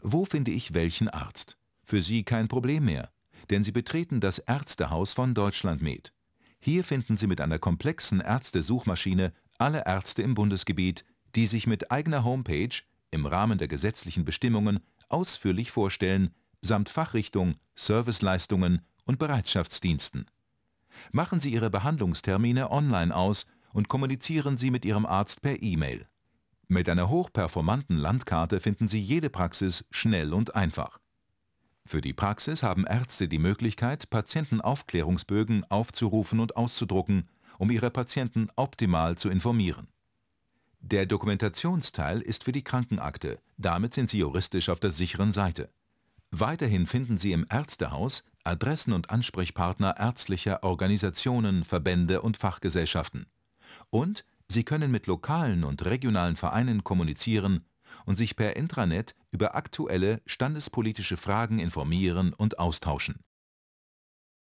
Wo finde ich welchen Arzt? Für Sie kein Problem mehr, denn Sie betreten das Ärztehaus von Deutschlandmed. Hier finden Sie mit einer komplexen Ärztesuchmaschine alle Ärzte im Bundesgebiet, die sich mit eigener Homepage im Rahmen der gesetzlichen Bestimmungen ausführlich vorstellen, samt Fachrichtung, Serviceleistungen und Bereitschaftsdiensten. Machen Sie Ihre Behandlungstermine online aus und kommunizieren Sie mit Ihrem Arzt per E-Mail. Mit einer hochperformanten Landkarte finden Sie jede Praxis schnell und einfach. Für die Praxis haben Ärzte die Möglichkeit, Patientenaufklärungsbögen aufzurufen und auszudrucken, um ihre Patienten optimal zu informieren. Der Dokumentationsteil ist für die Krankenakte, damit sind Sie juristisch auf der sicheren Seite. Weiterhin finden Sie im Ärztehaus Adressen und Ansprechpartner ärztlicher Organisationen, Verbände und Fachgesellschaften. Und Sie können mit lokalen und regionalen Vereinen kommunizieren und sich per Intranet über aktuelle standespolitische Fragen informieren und austauschen